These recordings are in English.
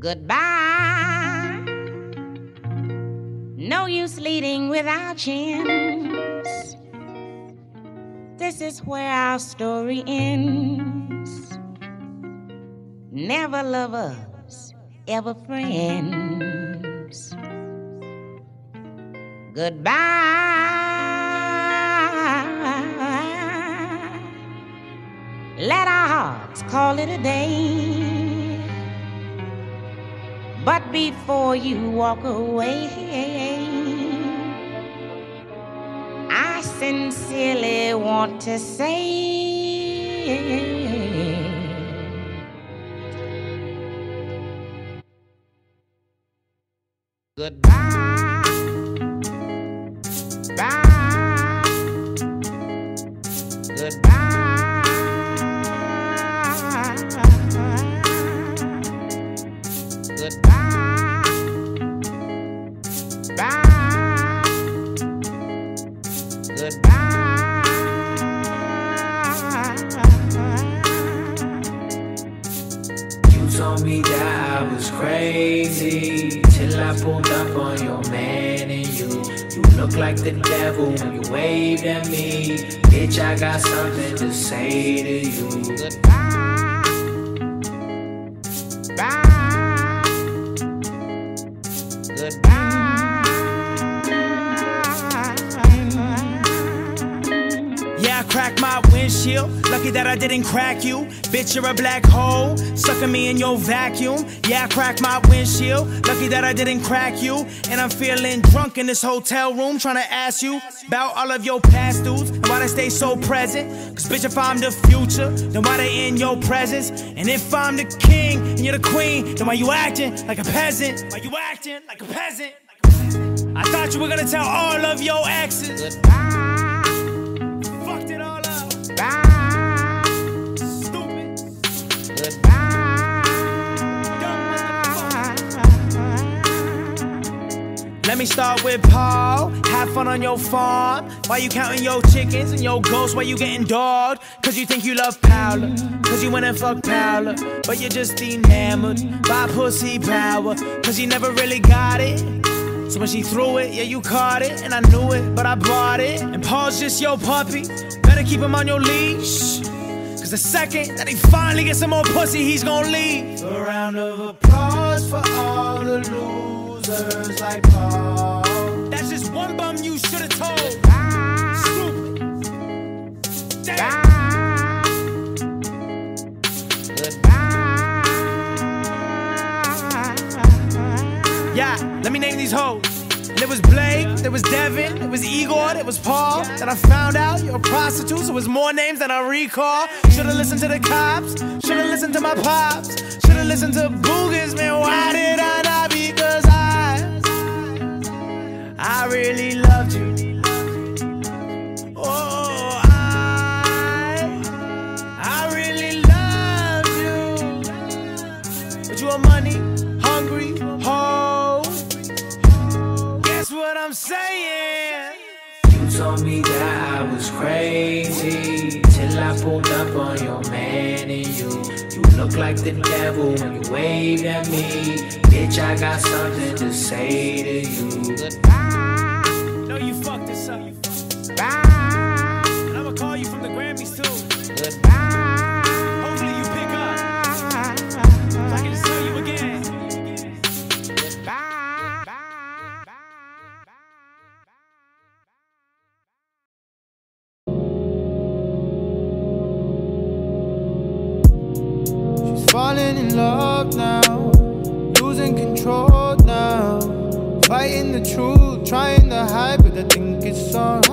Goodbye. No use leading without chance. This is where our story ends. Never lovers, ever friends. Goodbye. Let our hearts call it a day. But before you walk away, I sincerely want to say goodbye. Like the devil when you waved at me. Bitch, I got something to say to you. Goodbye. Bye. Goodbye. Cracked my windshield. Lucky that I didn't crack you. Bitch, you're a black hole. Sucking me in your vacuum. Yeah, I my windshield. Lucky that I didn't crack you. And I'm feeling drunk in this hotel room. Trying to ask you about all of your past dudes and why they stay so present. Cause bitch, if I'm the future, then why they in your presence? And if I'm the king and you're the queen, then why you acting like a peasant? Why you acting like a peasant? I thought you were gonna tell all of your exes. Goodbye. Let me start with Paul. Have fun on your farm. Why you counting your chickens and your ghosts? Why you getting dogged? Cause you think you love Paula. Cause you went and fucked Paula. But you're just enamored by pussy power. Cause you never really got it. So when she threw it, yeah, you caught it. And I knew it, but I bought it. And Paul's just your puppy. Better keep him on your leash. Cause the second that he finally gets some more pussy, he's gonna leave. A round of applause for all the losers like Paul. That's just one bum you should've told. Stupid. Damn. Yeah, let me name these hoes. There was Blake, there was Devin, there was Igor, there was Paul. Then I found out you're a prostitute, so it was more names than I recall. Should've listened to the cops, should've listened to my pops, should've listened to Bugus, man. Why did I I really loved you. Oh, I, I really loved you. But you money hungry, hoe. Guess what I'm saying? You told me that I was crazy I pulled up on your man and you. You look like the devil when you wave at me. Bitch, I got something to say to you. Goodbye. No, you fucked this up. Bye. And I'ma call you from the Grammys too. Goodbye. Now, losing control now. Fighting the truth, trying to hide, but I think it's alright,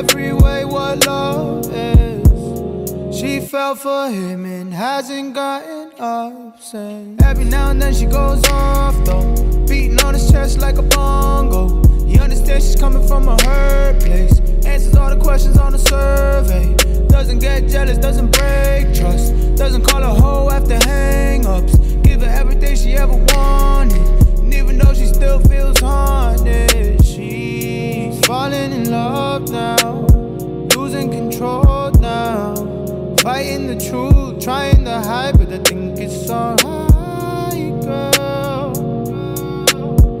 every way what love is. She fell for him and hasn't gotten up since. Every now and then she goes off though, beating on his chest like a bongo. He understands she's coming from a hurt place. Answers all the questions on the survey. Doesn't get jealous, doesn't break trust. Doesn't call a hoe after hang ups. Give her everything she ever wanted. And even though she still feels haunted, falling in love now. Losing control now. Fighting the truth, trying to hide, but I think it's alright, girl.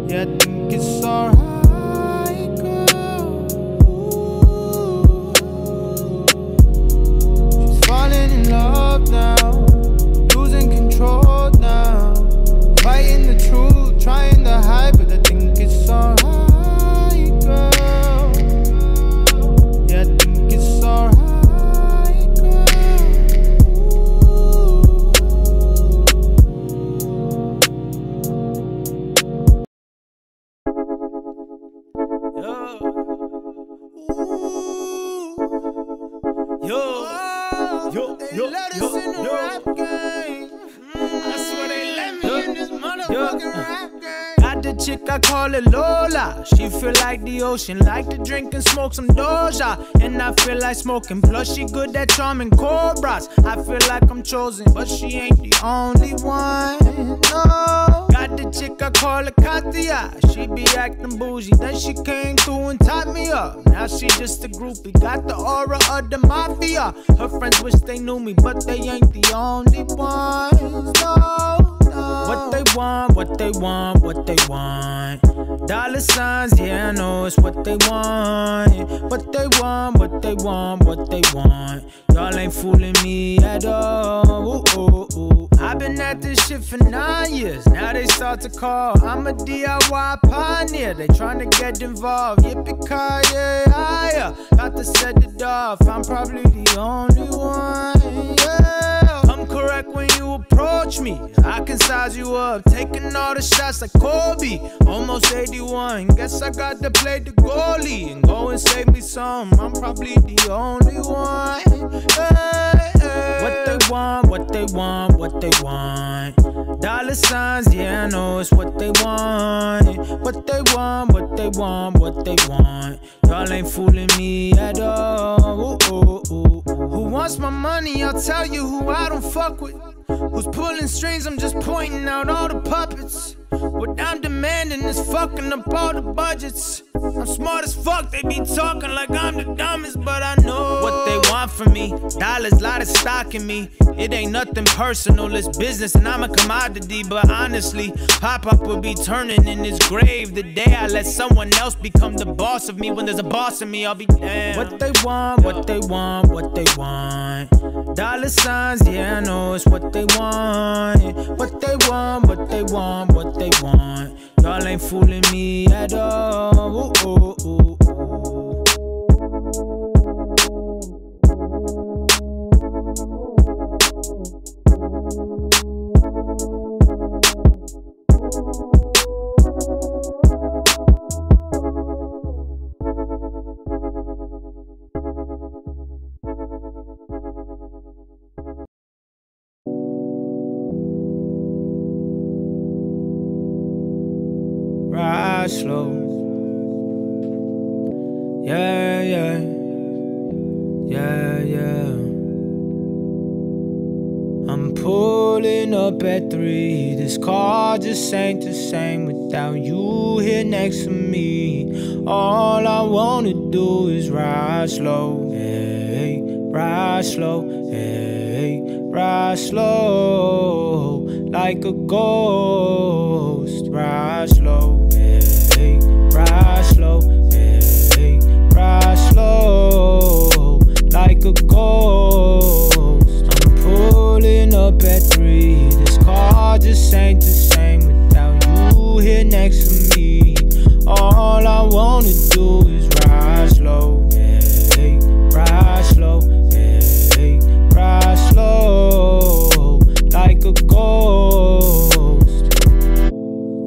Yeah, I think it's alright, girl. She's falling in love now, losing control now. Fighting the truth, trying to hide, but I think it's alright, She feel like the ocean, like to drink and smoke some Doja. And I feel like smoking, plus she good at charming cobras. I feel like I'm chosen, but she ain't the only one. No. Got the chick, I call her Katia. She be acting bougie, then she came through and tied me up. Now she just a groupie, got the aura of the mafia. Her friends wish they knew me, but they ain't the only ones. No, No. What they want, what they want, what they want. Dollar signs, yeah, I know it's what they want. What they want, what they want, what they want. Y'all ain't fooling me at all. Ooh, ooh, ooh. I've been at this shit for nine years. Now they start to call. I'm a DIY pioneer. They trying to get involved. Yippee ki yeah, Got to set it off. I'm probably the only one. Yeah. I'm when you approach me. I can size you up, taking all the shots like Kobe. Almost 81. Guess I got to play the goalie and go and save me some. I'm probably the only one. Hey, hey. What they want, what they want, what they want. Dollar signs, yeah, I know it's what they want. What they want, what they want, what they want. Y'all ain't fooling me at all. Ooh, ooh, ooh. Who wants my money? I'll tell you who I don't fuck with. Who's pulling strings? I'm just pointing out all the puppets. What I'm demanding is fucking up all the budgets. I'm smart as fuck, they be talking like I'm the dumbest, but I know what they want from me. Dollars, lot of stock in me. It ain't nothing personal, it's business, and I'm a commodity. But honestly, Pop Up will be turning in his grave the day I let someone else become the boss of me. When there's a boss in me, I'll be damned. What they want, what they want, what they want. Dollar signs, yeah, I know it's what they want. What they want, what they want, what they want. Y'all ain't fooling me at all. Ooh, ooh, ooh. Ain't the same without you here next to me. All I wanna do is ride slow, hey, ride slow, hey, ride slow, like a ghost. Ride slow, hey, ride slow, hey, ride slow, like a ghost. All I wanna do is ride slow, hey, ride slow, hey, ride slow, like a ghost.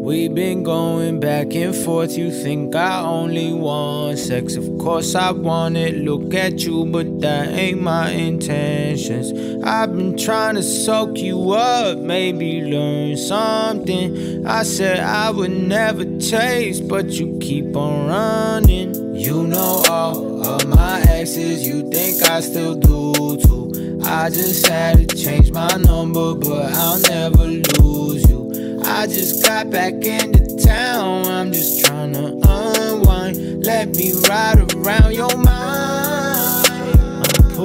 We've been going back and forth. You think I only want sex? Of course I want it. Look at you, but that ain't my intentions. I've been trying to soak you up, maybe learn something. I said I would never chase, but you keep on running. You know all of my exes, you think I still do too. I just had to change my number, but I'll never lose you. I just got back into town. I'm just trying to unwind. Let me ride around your mind.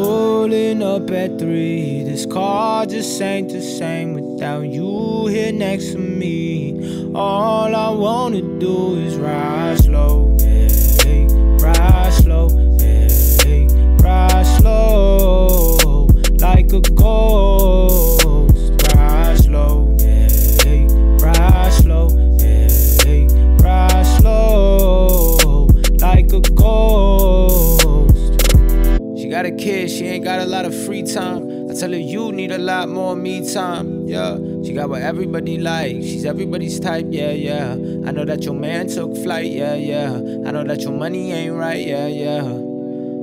Pulling up at three. This car just ain't the same without you here next to me. All I wanna do is ride slow. Hey, ride slow. Hey, ride slow. Like a ghost. Kid, she ain't got a lot of free time. I tell her you need a lot more me time. Yeah, she got what everybody like. She's everybody's type. Yeah, yeah. I know that your man took flight. Yeah, yeah. I know that your money ain't right. Yeah, yeah.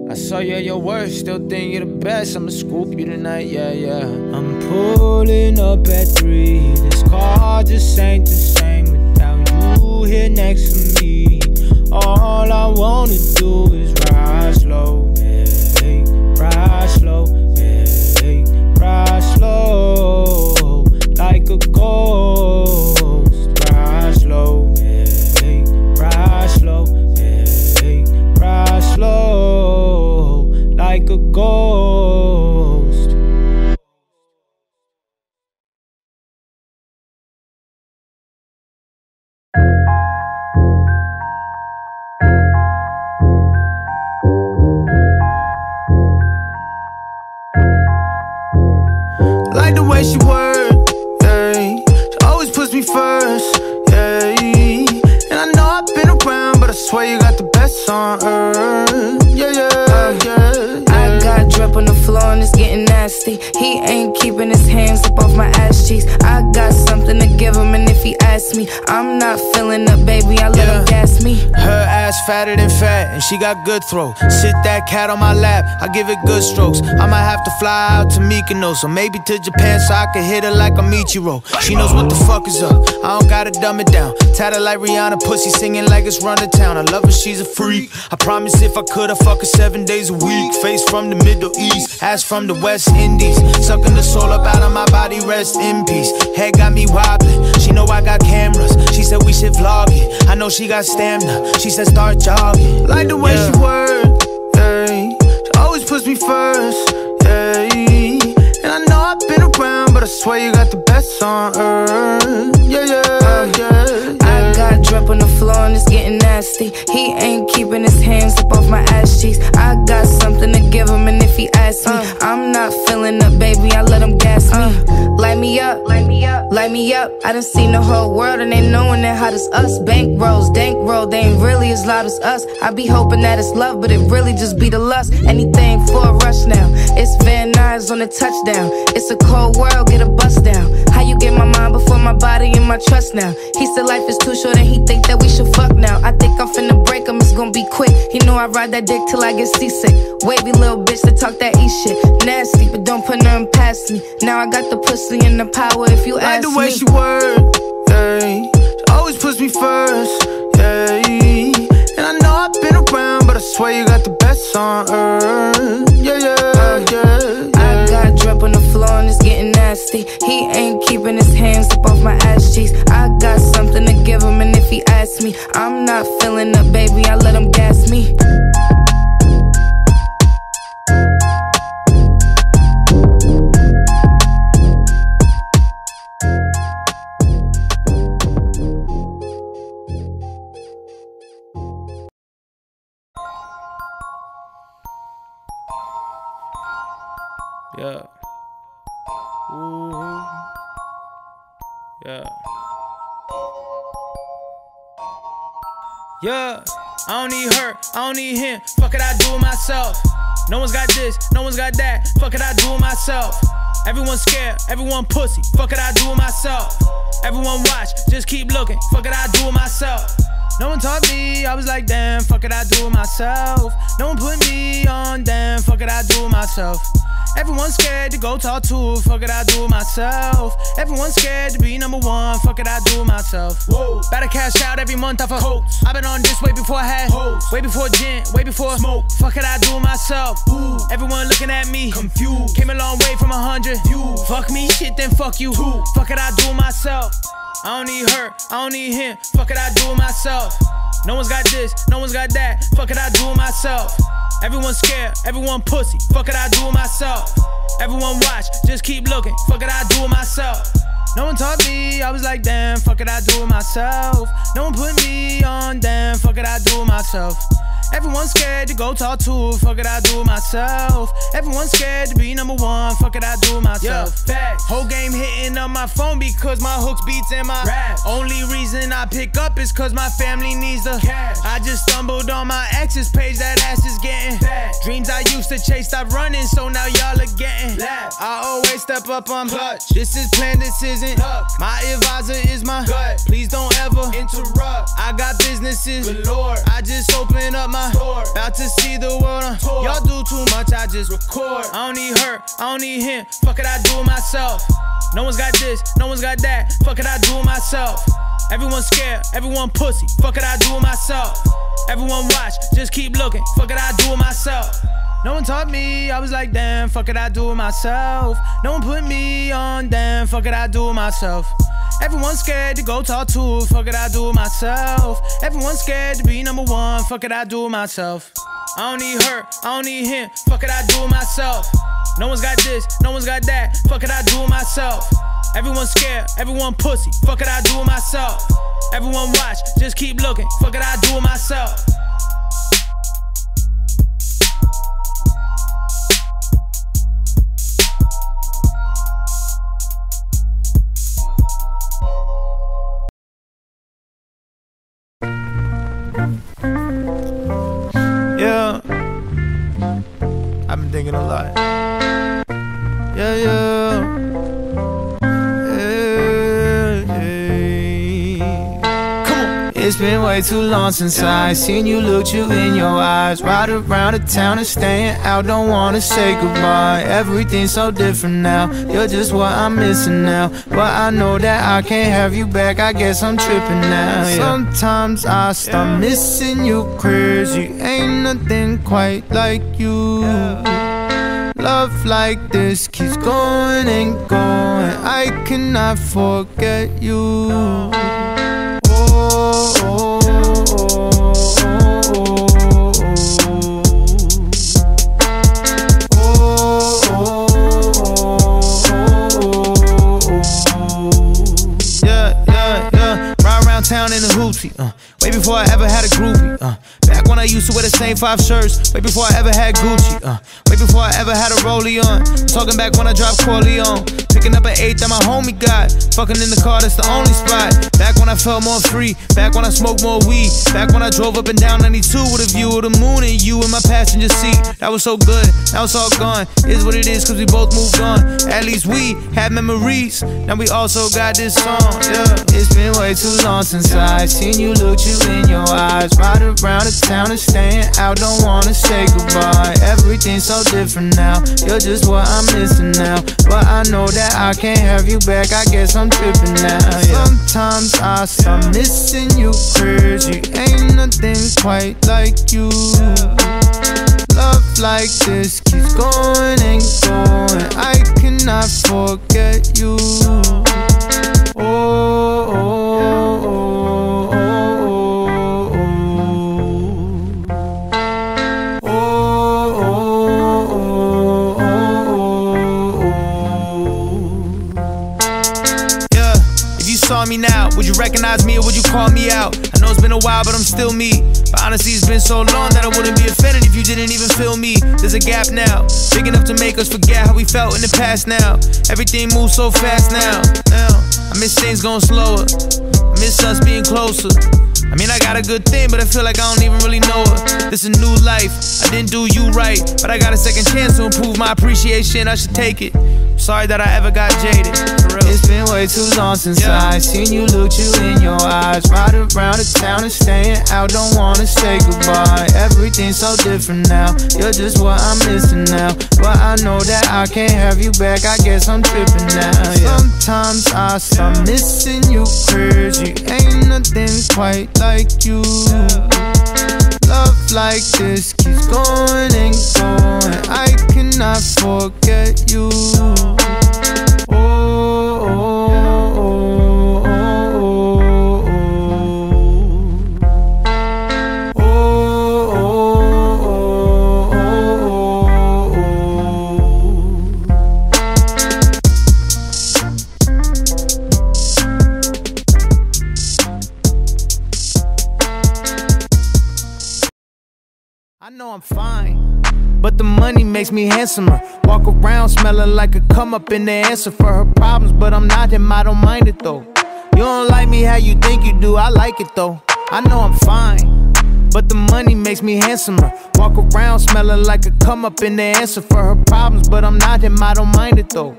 I saw you at your worst, still think you're the best. I'ma scoop you tonight, yeah, yeah. I'm pulling up at three. This car just ain't the same without you here next to me. All I wanna do is ride slow, like she got good throw. Sit that cat on my lap, I give it good strokes. I might have to fly out to Mykonos, or maybe to Japan so I can hit her like a Michiro. She knows what the fuck is up, I don't gotta dumb it down. Tatted like Rihanna, pussy singing like it's run to town. I love her, she's a freak. I promise if I could, I fuck her seven days a week. Face from the Middle East, ass from the West Indies. Sucking the soul up out of my body, rest in peace. Head got me wobbling, she know I got cameras. She said we should vlog it. I know she got stamina, she said start jogging. Like the way Yeah. she work, yeah. She always puts me first, yeah. And I know I've been around, but I swear you got the best on earth, yeah, yeah. I got drip on it's getting nasty. He ain't keeping his hands up off my ass cheeks. I got something to give him, and if he asks me, uh. I'm not feeling up, baby. I let him gas me. Uh. Light me up, light me up, light me up. I done seen the whole world and they knowing that hot as us. Bank rolls, dank roll, they ain't really as loud as us. I be hoping that it's love, but it really just be the lust. Anything for a rush now. It's Van Nuys on the touchdown. It's a cold world, get a bust down. You get my mind before my body and my trust now? He said life is too short and he think that we should fuck now. I think I'm finna break him, it's gonna be quick. He know I ride that dick till I get seasick. Wavy little bitch that talk that E shit. Nasty, but don't put nothing past me. Now I got the pussy and the power if you Like ask the way me. she work, yeah. She always puts me first, yeah. And I know I've been around, but I swear you got the best on earth. Yeah, yeah. Drip on the floor and it's getting nasty. He ain't keeping his hands up off my ass cheeks. I got something to give him, and if he asks me, I'm not feeling up, baby. I let him gas me. Yeah. Ooh. Yeah. Yeah. I don't need her, I don't need him. Fuck it, I do it myself. No one's got this, no one's got that. Fuck it, I do it myself. Everyone scared, everyone pussy. Fuck it, I do it myself. Everyone watch, just keep looking. Fuck it, I do it myself. No one taught me, I was like, damn, fuck it, I do it myself. No one put me on, damn, fuck it, I do it myself. Everyone's scared to go talk to, fuck it, I do it myself. Everyone's scared to be number one, fuck it, I do it myself. Whoa. Better cash out every month off of Coats. I've been on this way before I had Hoes. Way before gin, way before smoke. Fuck it, I do it myself. Ooh. Everyone looking at me, confused. Came a long way from a hundred. You fuck me, shit, then fuck you. Two. Fuck it, I do it myself. I don't need her, I don't need him. Fuck it, I do it myself. No one's got this, no one's got that. Fuck it, I do it myself. Everyone's scared, everyone pussy. Fuck it, I do it myself. Everyone watch, just keep looking. Fuck it, I do it myself. No one taught me, I was like, damn, fuck it, I do it myself. No one put me on, damn, fuck it, I do it myself. Everyone's scared to go talk to, fuck it, I do it myself. Everyone's scared to be number one, fuck it, I do it myself. facts. Whole game hitting on my phone because my hooks beats and my rap. Only reason I pick up is cause my family needs the Cash. I just stumbled on my ex's page, that ass is getting Fat. Dreams I used to chase, stop running, so now y'all are getting Laugh. I always step up on Clutch. This is planned, this isn't Luck. My advisor is my Gut. I got businesses Galore. I just open up my Store. About to see the world uh. on Y'all do too much, I just Record. I don't need her, I don't need him. Fuck it, I do it myself. No one's got this, no one's got that. Fuck it, I do it myself. Everyone's scared, everyone pussy. Fuck it, I do it myself. Everyone watch, just keep looking. Fuck it, I do it myself. No one taught me, I was like, damn, fuck it, I do it myself. No one put me on, damn, fuck it, I do it myself. Everyone's scared to go talk to, fuck it, I do it myself. Everyone's scared to be number one, fuck it, I do it myself. I don't need her, I don't need him, fuck it, I do it myself. No one's got this, no one's got that, fuck it, I do it myself. Everyone's scared, everyone pussy, fuck it, I do it myself. Everyone watch, just keep looking, fuck it, I do it myself. I've been thinking a lot. Yeah, yeah. Hey, hey. Come on. It's been way too long since I seen you look you in your eyes. Ride around the town and staying out, don't wanna say goodbye. Everything's so different now. You're just what I'm missing now. But I know that I can't have you back. I guess I'm tripping now. yeah. Sometimes I start missing you crazy. Ain't nothing quite like you. Love like this keeps going and going. I cannot forget you. Oh, oh, oh, town in a hoopty. Uh. Way before I ever had a groupie. Uh. Back when I used to wear the same five shirts. Way before I ever had Gucci. Uh. Way before I ever had a rollie on. Talking back when I dropped Corleone. Picking up an eighth that my homie got. Fucking in the car, that's the only spot. Back when I felt more free. Back when I smoked more weed. Back when I drove up and down 92 with a view of the moon and you in my passenger seat. That was so good. Now it's all gone. Is what it is, cause we both moved on. At least we had memories. Now we also got this song. Yeah. It's been way too long since I seen you look you in your eyes. Ride around the town and staying out. Don't wanna say goodbye. Everything's so different now. You're just what I'm missing now. But I know that I can't have you back. I guess I'm tripping now. Yeah. Sometimes I start missing you crazy. Ain't nothing quite like you. Love like this keeps going and going. I cannot forget you. oh, oh. oh, oh. Me now? Would you recognize me or would you call me out? I know it's been a while, but I'm still me. But honestly, it's been so long that I wouldn't be offended if you didn't even feel me. There's a gap now, big enough to make us forget how we felt in the past now. Everything moves so fast now. Now, I miss things going slower. I miss us being closer. I mean, I got a good thing, but I feel like I don't even really know her. This a new life, I didn't do you right, but I got a second chance to improve my appreciation. I should take it. Sorry that I ever got jaded. It's been way too long since yeah. I seen you look you in your eyes. Ride around the town and staying out, don't wanna say goodbye. Everything's so different now. You're just what I'm missing now. But I know that I can't have you back. I guess I'm tripping now. Yeah. Sometimes I start missing you crazy. Ain't nothing quite like you. Love like this keeps going and going. I cannot forget you. The money makes me handsomer. Walk around smelling like a come up in the answer for her problems. But I'm not him, I don't mind it though. You don't like me how you think you do, I like it though. I know I'm fine. But the money makes me handsomer. Walk around smelling like a come up in the answer for her problems. But I'm not him, I don't mind it though.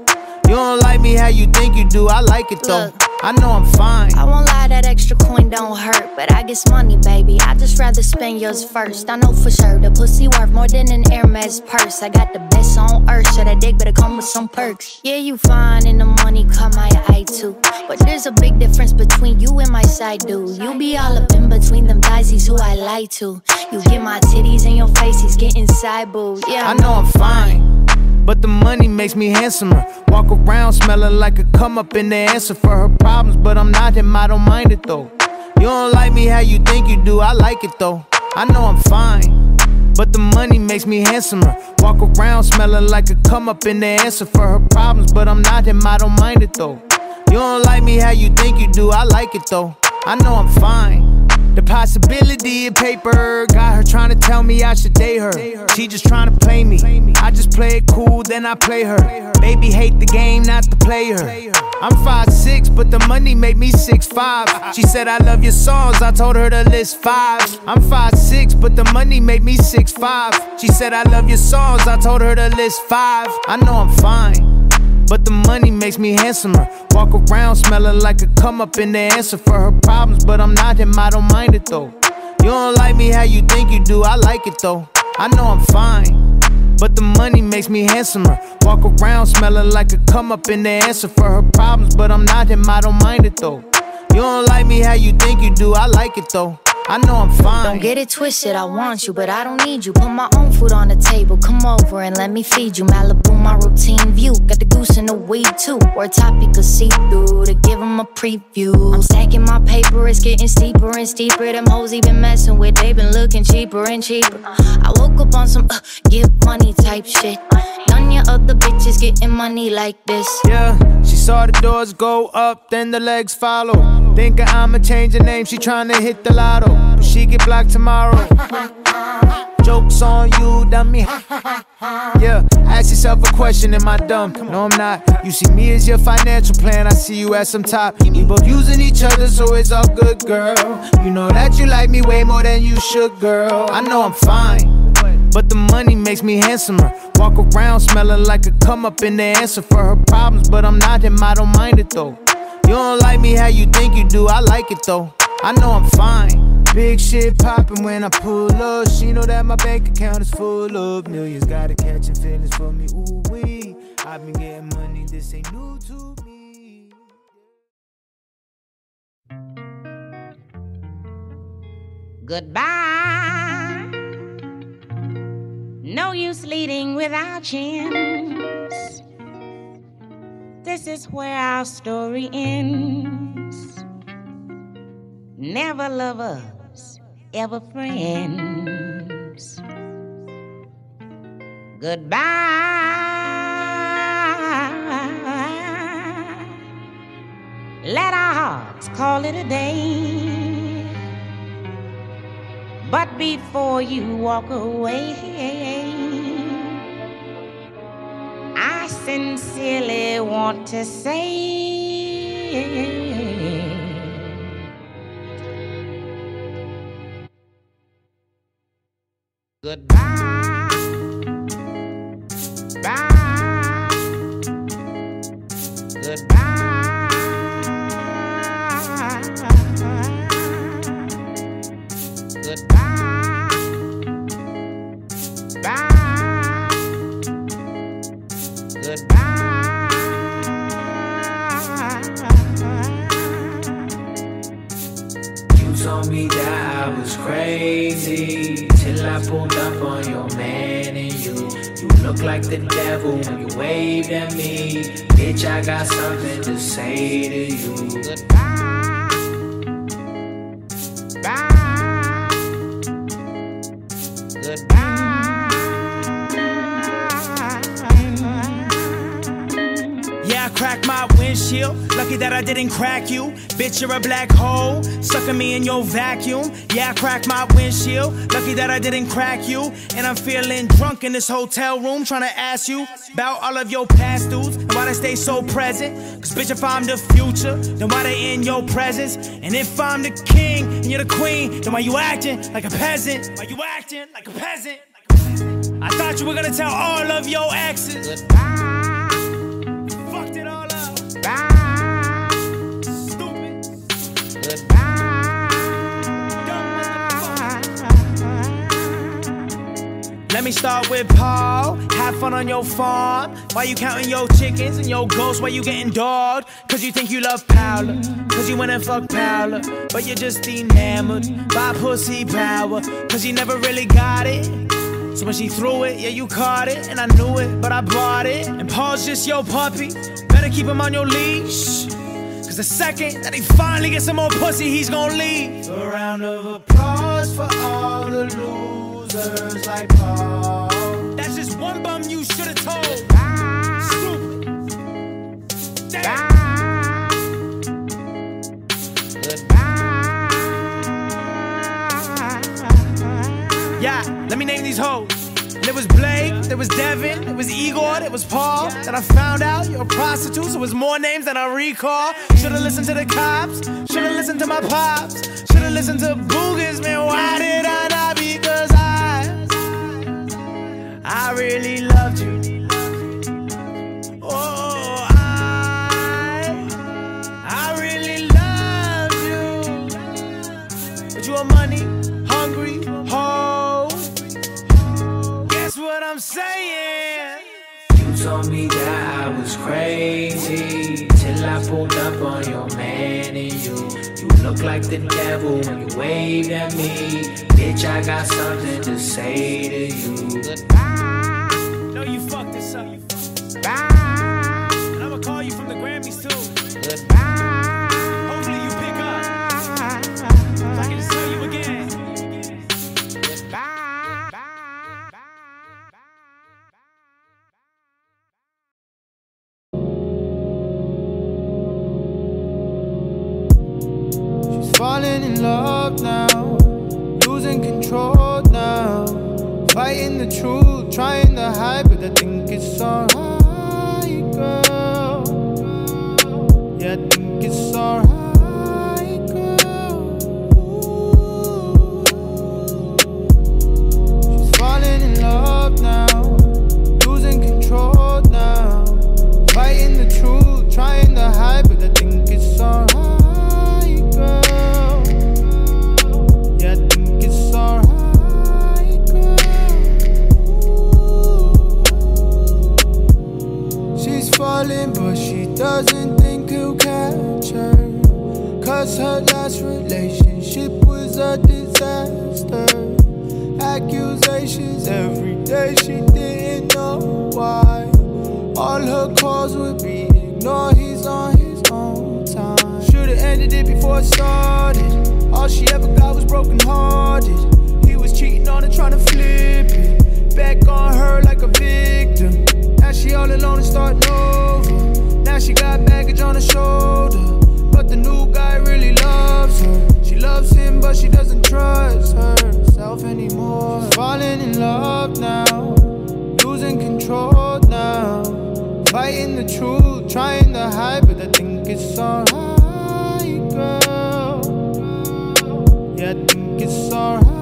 You don't like me how you think you do, I like it though. Look. I know I'm fine. I won't lie, that extra coin don't hurt, but I guess money, baby. I just rather spend yours first. I know for sure the pussy worth more than an Hermes purse. I got the best on earth, so that dick better come with some perks. Yeah, you fine, and the money caught my eye too. But there's a big difference between you and my side dude. You be all up in between them daisies who I lie to. You get my titties in your face, he's getting side booed. Yeah, I know I'm fine. But the money makes me handsomer. Walk around smelling like a come up in the answer for her problems. But I'm not him, I don't mind it though. You don't like me how you think you do, I like it though. I know I'm fine. But the money makes me handsomer. Walk around smelling like a come up in the answer for her problems. But I'm not him, I don't mind it though. You don't like me how you think you do, I like it though. I know I'm fine. The possibility of paper got her trying to tell me I should date her. She just trying to play me. I just play it cool, then I play her. Baby hate the game, not the player. I'm five six, but the money made me six five. She said I love your songs, I told her to list five. I'm five six, but the money made me six five. She said I love your songs, I told her to list five. I know I'm fine. But the money makes me handsomer. Walk around smelling like a come up in the answer for her problems. But I'm not him, I don't mind it though. You don't like me how you think you do, I like it though. I know I'm fine. But the money makes me handsomer. Walk around smelling like a come up in the answer for her problems. But I'm not him, I don't mind it though. You don't like me how you think you do, I like it though. I know I'm fine. Don't get it twisted, I want you, but I don't need you. Put my own food on the table, come over and let me feed you. Malibu, my routine view. Got the goose and the weed too. Or topic of see through to give them a preview. I'm stacking my paper, it's getting steeper and steeper. Them hoes even messing with, they been looking cheaper and cheaper. I woke up on some uh, get money type shit. None of other bitches getting money like this. Yeah, she saw the doors go up, then the legs follow. Thinking I'ma change the name, she tryna hit the lotto. She get blocked tomorrow. Joke's on you, dummy. Yeah, ask yourself a question, am I dumb? No, I'm not. You see me as your financial plan, I see you as some top. We both using each other, so it's all good, girl. You know that you like me way more than you should, girl. I know I'm fine. But the money makes me handsomer. Walk around smelling like a come up in the answer for her problems. But I'm not him, I don't mind it though. You don't like me how you think you do, I like it though. I know I'm fine. Big shit poppin' when I pull up. She know that my bank account is full of millions. Gotta catch feelings for me, ooh wee. I've been getting money, this ain't new to me. Goodbye. No use leading without chance. This is where our story ends. Never lovers, ever friends. Goodbye. Let our hearts call it a day. But before you walk away, I sincerely want to say vacuum. Yeah, I cracked my windshield. Lucky that I didn't crack you. And I'm feeling drunk in this hotel room. Trying to ask you about all of your past dudes and why they stay so present. Cause bitch, if I'm the future, then why they in your presence? And if I'm the king and you're the queen, then why you acting like a peasant? Why you acting like a peasant? I thought you were gonna tell all of your exes. Goodbye. Let me start with Paul. Have fun on your farm. Why you counting your chickens and your ghosts? Why you getting dogged? Cause you think you love Paula. Cause you went and fucked Paula. But you're just enamored by pussy power. Cause you never really got it. So when she threw it, yeah, you caught it. And I knew it, but I bought it. And Paul's just your puppy. Better keep him on your leash. Cause the second that he finally gets some more pussy, he's gonna leave. A round of applause for all the losers like Paul. That's just one bum you should've told. Stupid. Damn. Yeah, let me name these hoes. There was Blake, there was Devin, there was Igor, there was Paul. Then I found out you're a prostitute, so it was more names than I recall. Should've listened to the cops, should've listened to my pops, should've listened to Bugus, man. Why did I not? I, really loved you. Oh, I, I really loved you. But you are money hungry, hoe. Guess what I'm saying? You told me that I was crazy till I pulled up on your man and you. You look like the devil when you waved at me. Bitch, I got something to say to you. Cause her last relationship was a disaster. Accusations every day, she didn't know why. All her calls would be ignored, he's on his own time. Should've ended it before it started. All she ever got was broken hearted. He was cheating on her, trying to flip it. Back on her like a victim. Now she all alone and starting over. Now she got baggage on her shoulder. But the new guy really loves her. She loves him, but she doesn't trust herself anymore. Falling in love now, losing control now. Fighting the truth, trying to hide, but I think it's alright, girl. Yeah, I think it's alright,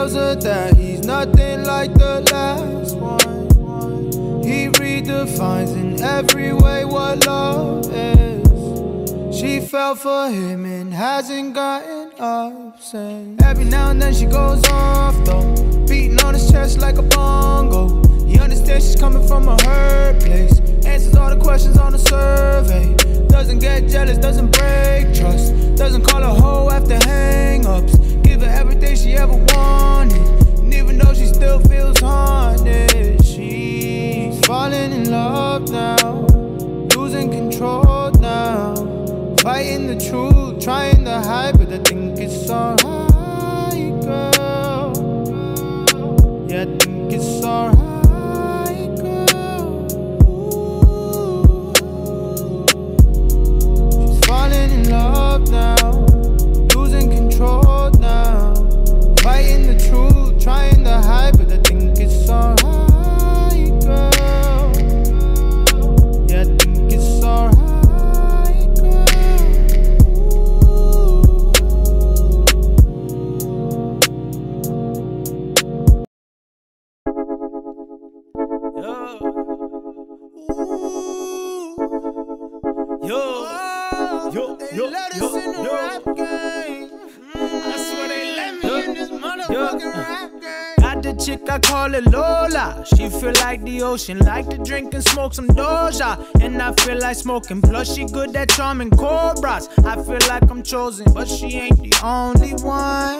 tells her that he's nothing like the last one. He redefines in every way what love is. She fell for him and hasn't gotten up since. Every now and then she goes off though, the like to drink and smoke some Doja. And I feel like smoking, plus she good at charming cobras. I feel like I'm chosen, but she ain't the only one.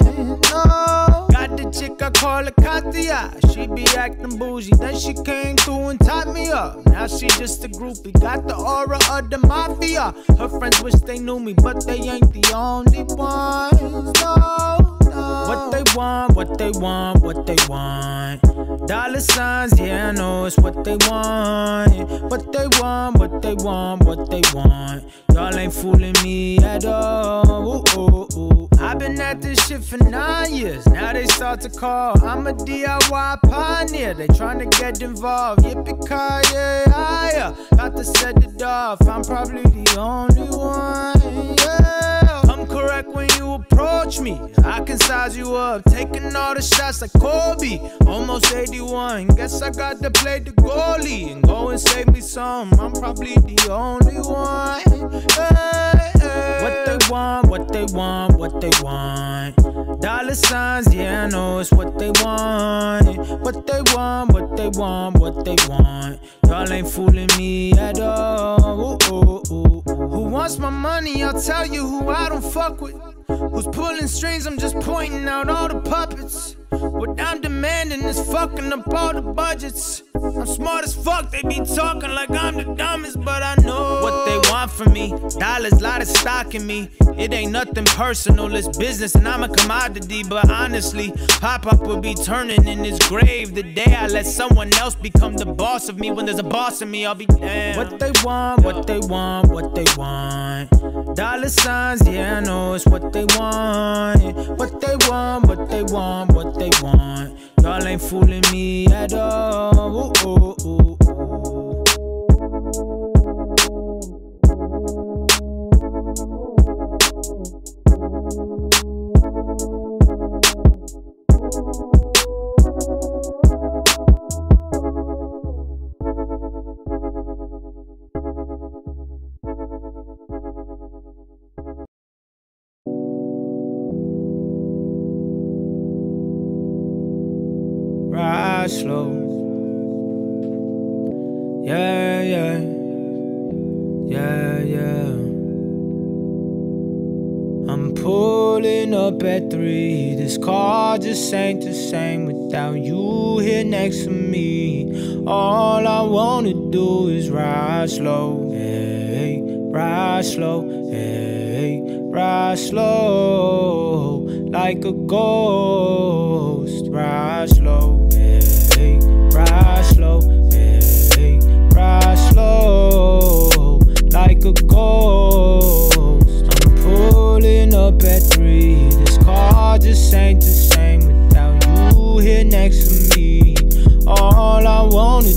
No. Got the chick, I call her Katia. She be acting bougie, then she came through and tied me up. Now she just a groupie, got the aura of the mafia. Her friends wish they knew me, but they ain't the only ones. No. What they want, what they want, what they want. Dollar signs, yeah, I know it's what they want. What they want, what they want, what they want. Y'all ain't fooling me at all. Ooh, ooh, ooh. I've been at this shit for nine years. Now they start to call. I'm a DIY pioneer. They tryna get involved. Yippee-ki-yay, yeah. Got to set it off. I'm probably the only one. I'm when you approach me. I can size you up, taking all the shots like Kobe. Almost 81. Guess I got to play the goalie and go and save me some. I'm probably the only one. Hey. What they want, what they want, what they want. Dollar signs, yeah, I know it's what they want. What they want, what they want, what they want. Y'all ain't fooling me at all. Ooh, ooh, ooh. Who wants my money? I'll tell you who I don't fuck with. Who's pulling strings? I'm just pointing out all the puppets. What I'm demanding is fucking up all the budgets. I'm smart as fuck, they be talking like I'm the dumbest, but I know what they want from me. Dollars, lot of stock in me. It ain't nothing personal, it's business, and I'm a commodity. But honestly, Pop Up will be turning in his grave the day I let someone else become the boss of me. When there's a boss in me, I'll be damned. What they want, what they want, what they want. Dollar signs, yeah, I know it's what they want. What they want, what they want, what they want. Y'all ain't fooling me at all. Ooh, ooh, ooh, This car just ain't the same without you here next to me. All I wanna do is ride slow. Hey, ride slow. Hey, ride slow. Like a ghost. Ride slow. Hey, ride slow. Hey, ride slow. Like a ghost. Just ain't the same without you here next to me. All I wanna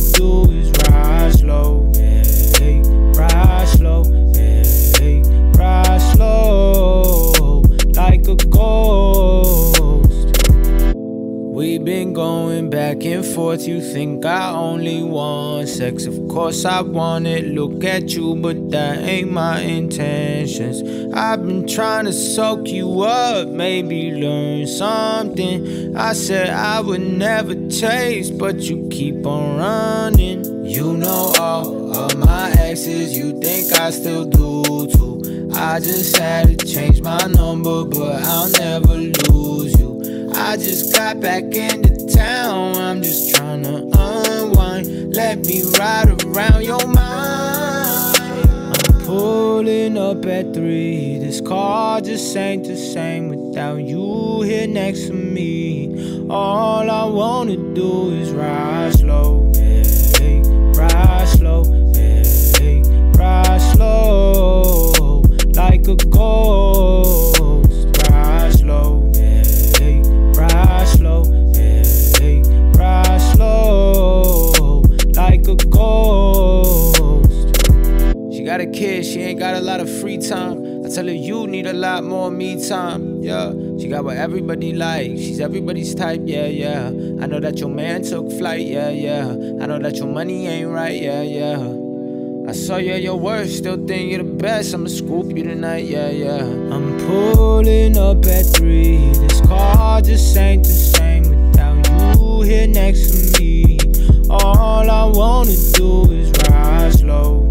back and forth. You think I only want sex? Of course I want it. Look at you, but that ain't my intentions. I've been trying to soak you up, maybe learn something. I said I would never taste, but you keep on running. You know all of my exes, you think I still do too. I just had to change my number, but I'll never lose you. I just got back into town. I'm just trying to unwind. Let me ride around your mind. I'm pulling up at three. This car just ain't the same without you here next to me. All I wanna do is ride slow. Ride slow. Hey, ride slow. Like a ghost. Kid, she ain't got a lot of free time. I tell her you need a lot more me time. Yeah, she got what everybody like. She's everybody's type. Yeah, yeah. I know that your man took flight. Yeah, yeah. I know that your money ain't right. Yeah, yeah. I saw you at your worst, still think you're the best. I'ma scoop you tonight, yeah, yeah. I'm pulling up at three. This car just ain't the same without you here next to me. All I wanna do is ride slow,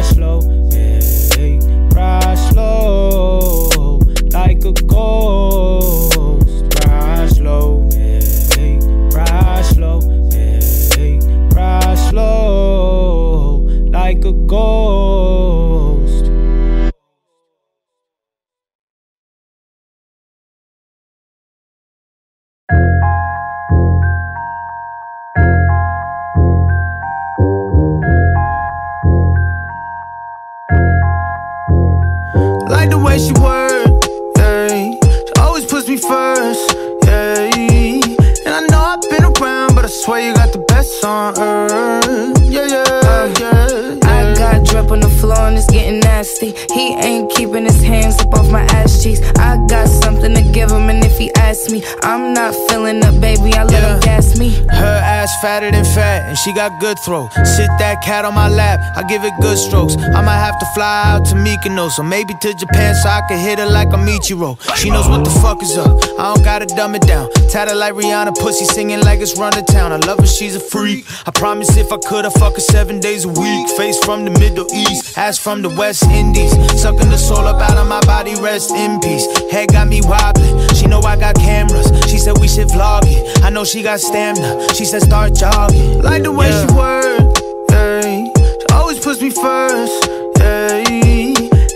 ride slow, she got good throw. Sit that cat on my lap, I give it good strokes. I might have to fly out to Mykonos, or maybe to Japan so I can hit her like a Michiro. She knows what the fuck is up, I don't gotta dumb it down. Tatted like Rihanna, pussy singing like it's run to town. I love her, she's a freak. I promise if I could, I fuck her seven days a week. Face from the Middle East, ass from the West Indies. Sucking the soul up out of my body, rest in peace. Head got me wobbling, she know I got cameras. She said we should vlog it. I know she got stamina, she said start jogging. Like the way Yeah. she work, yeah. She always puts me first, yeah.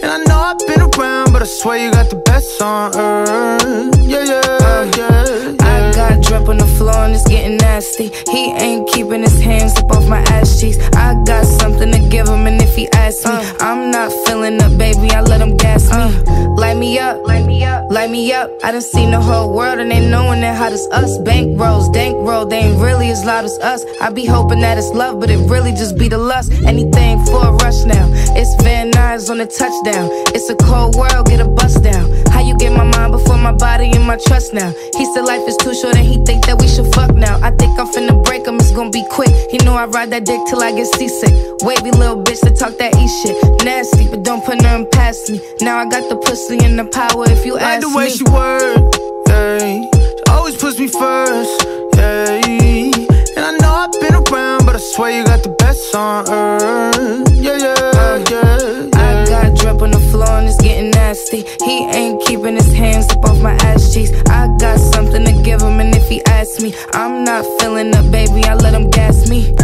And I know I've been around, but I swear you got the best on earth, yeah, yeah, uh, yeah. I got drip on the floor and it's getting nasty. He ain't keeping his hands up off my ass cheeks. I got something to give him, and if he asks me, uh. I'm not feeling up, baby. I let him gas me. Uh. Light me up, light me up, Light me up, I done seen the whole world and they knowing that hot as us. Bank rolls, dank roll, they ain't really as loud as us. I be hoping that it's love, but it really just be the lust. Anything for a rush now. It's Van Nuys on the touchdown. It's a cold world, get a bust down. How you get my mind before my body and my trust now? He said life is too short and he think that we should fuck now. I think I'm finna break him, it's gonna be quick. He know I ride that dick till I get seasick. Wavy little bitch that talk that E shit. Nasty, but don't put nothing past me. Now I got the pussy and the power if you Like ask the way me. she work, yeah. She always puts me first, yeah. And I know I've been around, but I swear you got the best on earth, yeah, yeah, yeah. I got drip on the floor and it's getting nasty. He ain't keeping his hands up off my ass cheeks. I got something to give him, and if he asks me, I'm not feeling up, baby. I let him gas me.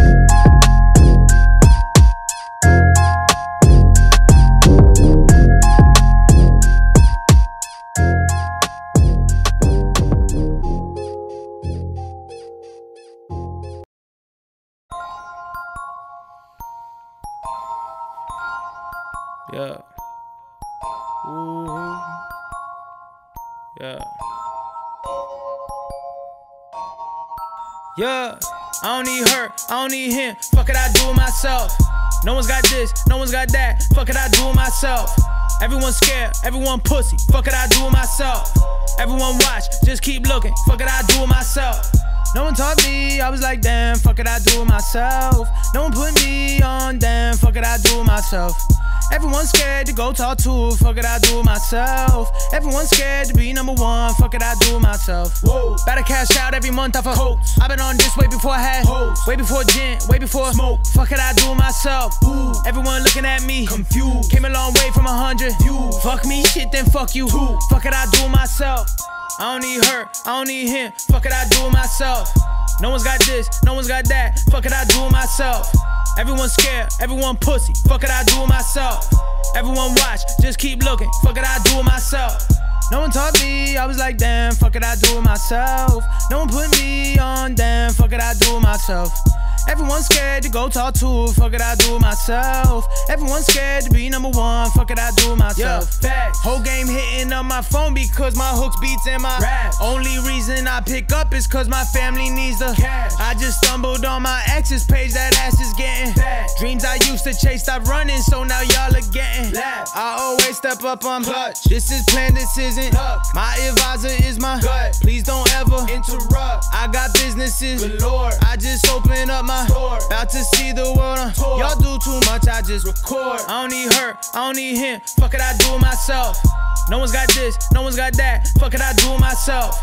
Yeah. Ooh. Yeah. Yeah. I don't need her, I don't need him. Fuck it, I do it myself. No one's got this, no one's got that. Fuck it, I do it myself. Everyone scared, everyone pussy. Fuck it, I do it myself. Everyone watch, just keep looking. Fuck it, I do it myself. No one taught me, I was like, damn, fuck it, I do it myself. No one put me on, damn, fuck it, I do it myself. Everyone's scared to go talk to, fuck it, I do it myself. Everyone's scared to be number one, fuck it, I do it myself. Whoa. Better cash out every month off of Coats. I've been on this way before I had hoes. Way before gin, way before smoke. Fuck it, I do it myself. Ooh. Everyone looking at me, confused. Came a long way from a hundred. You fuck me, shit, then fuck you. Two. Fuck it, I do it myself. I don't need her, I don't need him. Fuck it, I do it myself. No one's got this, no one's got that. Fuck it, I do it myself. Everyone's scared, everyone pussy. Fuck it, I do it myself. Everyone watch, just keep looking. Fuck it, I do it myself. No one taught me, I was like, damn, fuck it, I do it myself. No one put me on, damn, fuck it, I do it myself. Everyone's scared to go talk to, fuck it, I do it myself. Everyone's scared to be number one, fuck it, I do it myself. Facts. Whole game hitting up my phone because my hooks beats in my rap. Only reason I pick up is cause my family needs the cash. I just stumbled on my ex's page, that ass is getting fat. Dreams I used to chase, stop running, so now y'all are getting laughed. I always step up on clutch. This is planned, this isn't luck. My advisor is my gut. Please don't ever interrupt. I got businesses galore. I just open up my store. About to see the world on tour. Y'all do too much, I just record. I don't need her, I don't need him. Fuck it, I do it myself. No one's got this, no one's got that. Fuck it, I do it myself.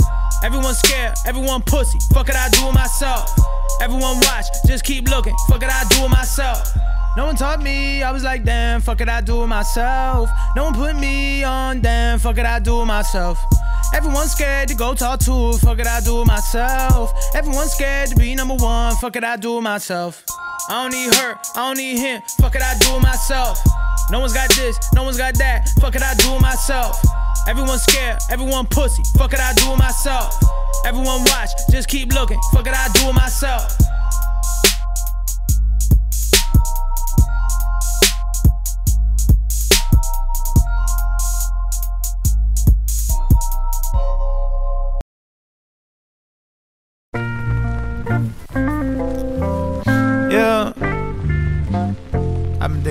Everyone's scared, everyone pussy. Fuck it, I do it myself. Everyone watch, just keep looking. Fuck it, I do it myself. No one taught me, I was like, damn, fuck it, I do it myself. No one put me on, damn, fuck it, I do it myself. Everyone's scared to go talk to, fuck it, I do it myself. Everyone's scared to be number one, fuck it, I do it myself. I don't need her, I don't need him, fuck it, I do it myself. No one's got this, no one's got that, fuck it, I do it myself. Everyone's scared, everyone pussy, fuck it, I do it myself. Everyone watch, just keep looking, fuck it, I do it myself.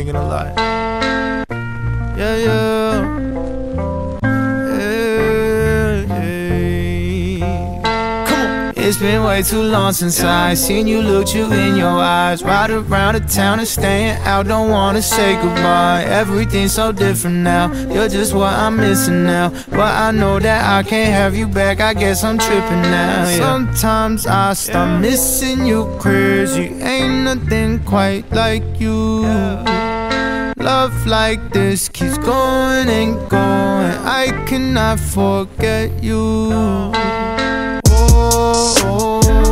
Thinking a lot. Yeah, yeah. Hey, hey. Come on. It's been way too long since I seen you look you in your eyes. Ride around the town and staying out, don't wanna say goodbye. Everything's so different now. You're just what I'm missing now. But I know that I can't have you back. I guess I'm tripping now. yeah. Sometimes I start missing you crazy. Ain't nothing quite like you. Love like this keeps going and going. I cannot forget you. Oh, oh, oh,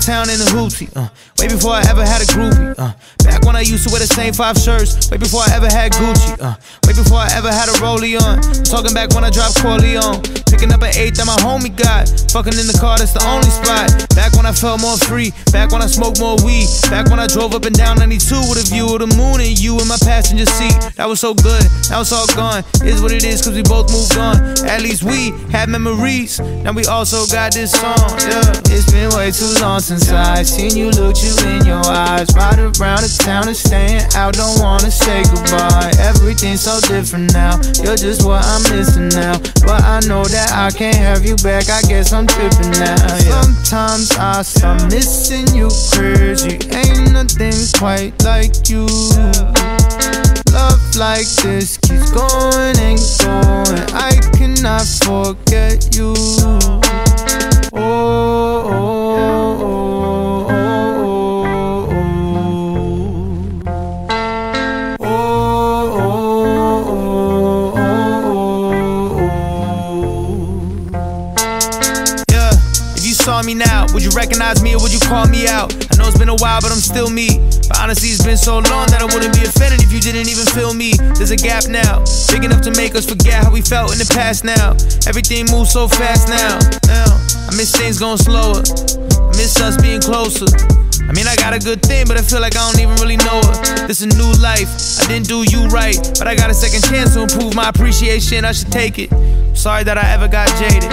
town in a hoochie. Uh. Way before I ever had a groupie. Uh, back when I used to wear the same five shirts, way before I ever had Gucci. Uh, before I ever had a rollie on. talking back when I dropped Corleone. Picking up an eighth that my homie got. Fucking in the car, that's the only spot. Back when I felt more free. Back when I smoked more weed. Back when I drove up and down 92 with a view of the moon and you in my passenger seat. That was so good. Now it's all gone. Is what it is, cause we both moved on. At least we had memories. Now we also got this song. Yeah. It's been way too long since I seen you look you in your eyes. Ride around the town and staying out, don't wanna say goodbye. Everything's so different now. You're just what I'm missing now. But I know that I can't have you back. I guess I'm tripping now. Yeah. Sometimes I start missing you crazy. Ain't nothing quite like you. Love like this keeps going and going. I cannot forget you. Oh, oh, oh, recognize me or would you call me out? I know it's been a while, but I'm still me. But honestly, it's been so long that I wouldn't be offended if you didn't even feel me. There's a gap now, big enough to make us forget how we felt in the past now. Everything moves so fast now. Now, I miss things going slower. I miss us being closer. I mean, I got a good thing, but I feel like I don't even really know her. This is a new life. I didn't do you right, but I got a second chance to improve my appreciation. I should take it. Sorry that I ever got jaded.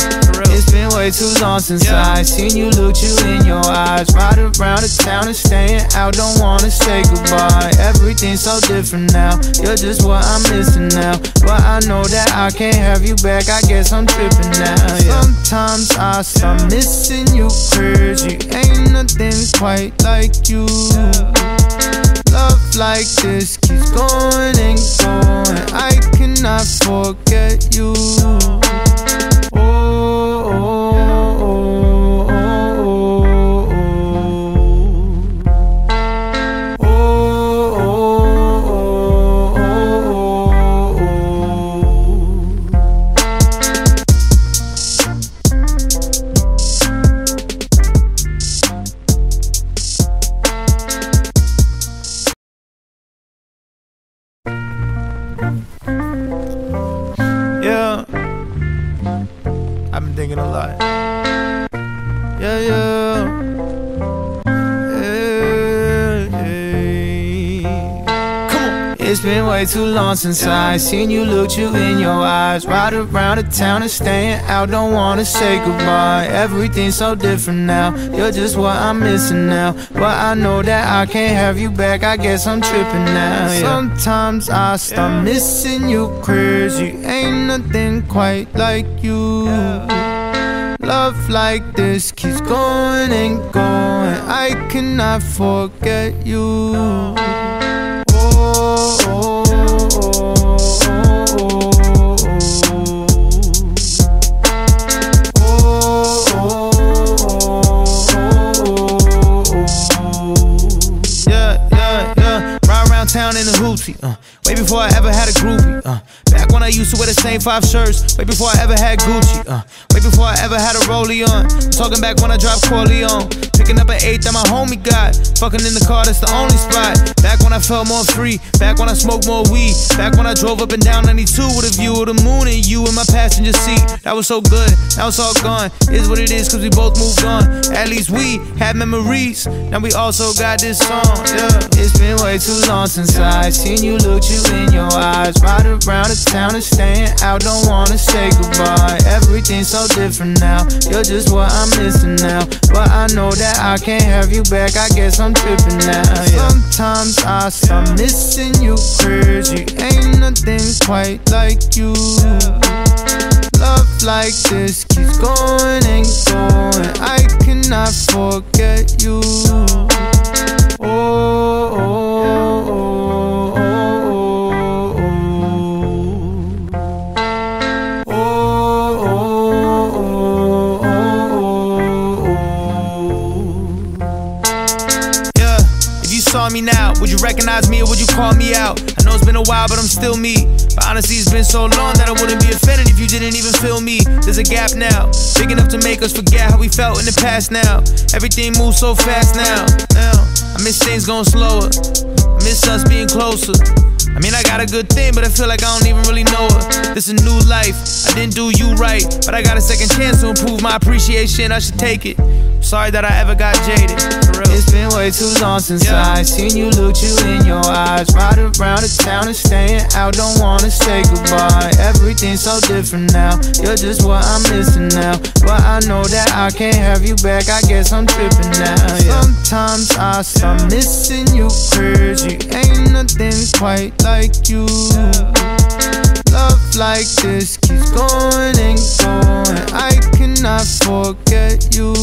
It's been way too long since Yeah. I seen you look you in your eyes. Ride around the town and staying out, don't wanna say goodbye. Everything's so different now. You're just what I'm missing now. But I know that I can't have you back. I guess I'm tripping now. Yeah. Sometimes I start missing you crazy. Ain't nothing quite like you. Love like this keeps going and going. I cannot forget you. Oh, It's been way too long since I seen you look you in your eyes. Ride around the town and staying out, don't wanna say goodbye. Everything's so different now. You're just what I'm missing now. But I know that I can't have you back. I guess I'm tripping now. yeah. Sometimes I start missing you crazy. Ain't nothing quite like you. Love like this keeps going and going. I cannot forget you. Town in a hoochie. Uh, way before I ever had a groupie. Uh, back when I used to wear the same five shirts. Way before I ever had Gucci. Uh, way before I ever had a rollie on. talking back when I dropped Corleone. Picking up an eighth that my homie got. Fucking in the car, that's the only spot. Back when I felt more free. Back when I smoked more weed. Back when I drove up and down 92 with a view of the moon and you in my passenger seat. That was so good. Now it's all gone. Is what it is, cause we both moved on. At least we had memories. Now we also got this song. Yeah. It's been way too long since I seen you look you in your eyes. Ride around the town and staying out, don't wanna say goodbye. Everything's so different now. You're just what I'm missing now. But I know that I can't have you back. I guess I'm tripping now. Yeah. Sometimes I start missing you crazy. Ain't nothing quite like you. Love like this keeps going and going. I cannot forget you. Oh, oh, oh, so long that I wouldn't be offended if you didn't even feel me. There's a gap now, big enough to make us forget how we felt in the past now. Everything moves so fast now. Now, I miss things going slower. I miss us being closer. I mean, I got a good thing, but I feel like I don't even really know her. This a new life. I didn't do you right, but I got a second chance to improve my appreciation. I should take it. Sorry that I ever got jaded. It's been way too long since yeah. I seen you look you in your eyes. Ride around the town and staying out, don't wanna say goodbye. Everything's so different now. You're just what I'm missing now. But I know that I can't have you back. I guess I'm tripping now. Yeah. Sometimes I start missing you crazy. Ain't nothing quite like you. Love like this keeps going and going. I cannot forget you.